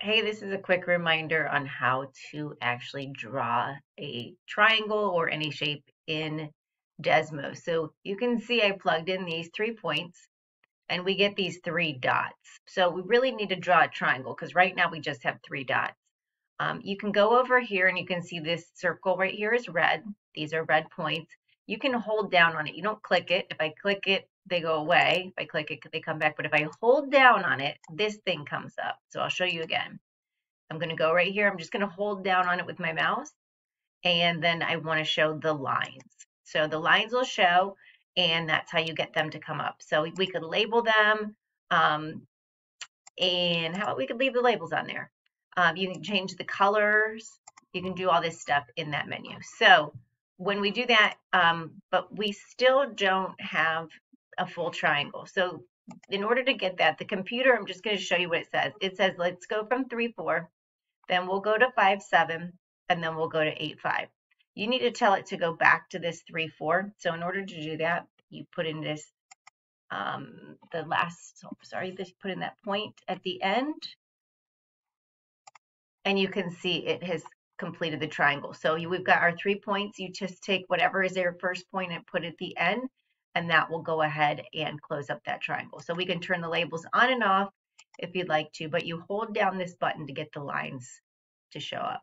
Hey, this is a quick reminder on how to actually draw a triangle or any shape in Desmos. So you can see I plugged in these three points and we get these three dots. So we really need to draw a triangle because right now we just have three dots. Um, you can go over here and you can see this circle right here is red. These are red points. You can hold down on it. You don't click it. If I click it, they go away. If I click it, they come back. But if I hold down on it, this thing comes up. So I'll show you again. I'm going to go right here. I'm just going to hold down on it with my mouse. And then I want to show the lines. So the lines will show, and that's how you get them to come up. So we could label them. Um, and how about we could leave the labels on there? Um, you can change the colors. You can do all this stuff in that menu. So when we do that, um, but we still don't have a full triangle. So in order to get that, the computer, I'm just going to show you what it says. It says, let's go from 3, 4, then we'll go to 5, 7, and then we'll go to 8, 5. You need to tell it to go back to this 3, 4. So in order to do that, you put in this, um, the last, oh, sorry, this put in that point at the end. And you can see it has completed the triangle. So you, we've got our three points. You just take whatever is their first point and put at the end, and that will go ahead and close up that triangle. So we can turn the labels on and off if you'd like to, but you hold down this button to get the lines to show up.